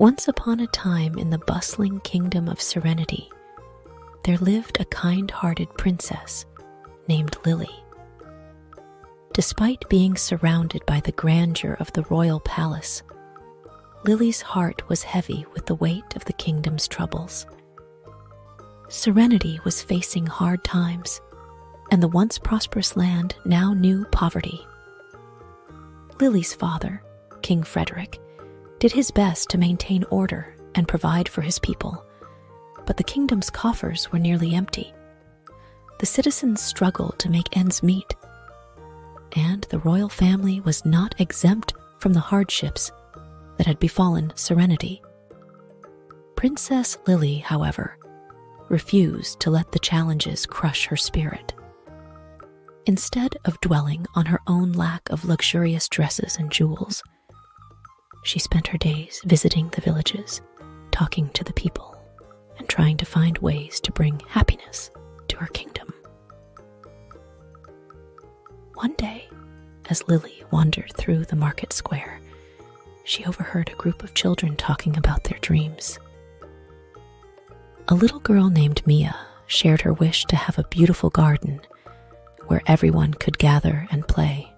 Once upon a time in the bustling kingdom of Serenity, there lived a kind hearted princess named Lily. Despite being surrounded by the grandeur of the royal palace, Lily's heart was heavy with the weight of the kingdom's troubles. Serenity was facing hard times, and the once prosperous land now knew poverty. Lily's father, King Frederick, did his best to maintain order and provide for his people, but the kingdom's coffers were nearly empty. The citizens struggled to make ends meet, and the royal family was not exempt from the hardships that had befallen Serenity. Princess Lily, however, refused to let the challenges crush her spirit. Instead of dwelling on her own lack of luxurious dresses and jewels, she spent her days visiting the villages, talking to the people, and trying to find ways to bring happiness to her kingdom. One day, as Lily wandered through the market square, she overheard a group of children talking about their dreams. A little girl named Mia shared her wish to have a beautiful garden where everyone could gather and play.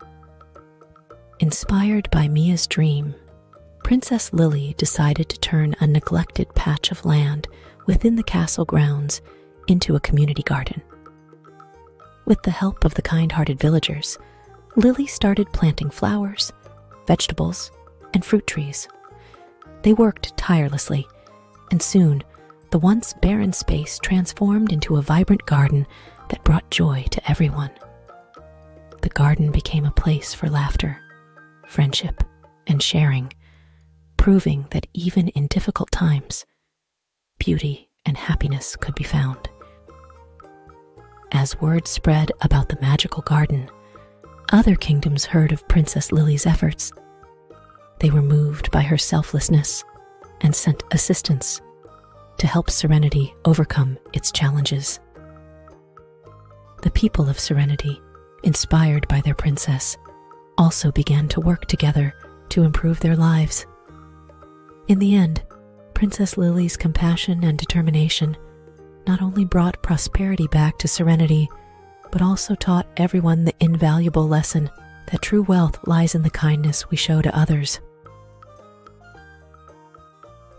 Inspired by Mia's dream, Princess Lily decided to turn a neglected patch of land within the castle grounds into a community garden. With the help of the kind hearted villagers, Lily started planting flowers, vegetables, and fruit trees. They worked tirelessly, and soon the once barren space transformed into a vibrant garden that brought joy to everyone. The garden became a place for laughter, friendship, and sharing proving that even in difficult times, beauty and happiness could be found. As word spread about the magical garden, other kingdoms heard of Princess Lily's efforts. They were moved by her selflessness and sent assistance to help Serenity overcome its challenges. The people of Serenity, inspired by their princess, also began to work together to improve their lives. In the end, Princess Lily's compassion and determination not only brought prosperity back to Serenity, but also taught everyone the invaluable lesson that true wealth lies in the kindness we show to others.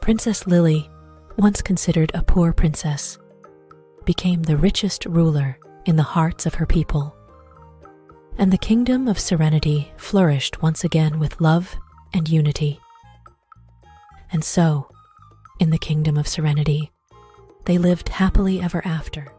Princess Lily, once considered a poor princess, became the richest ruler in the hearts of her people. And the kingdom of Serenity flourished once again with love and unity. And so, in the kingdom of serenity, they lived happily ever after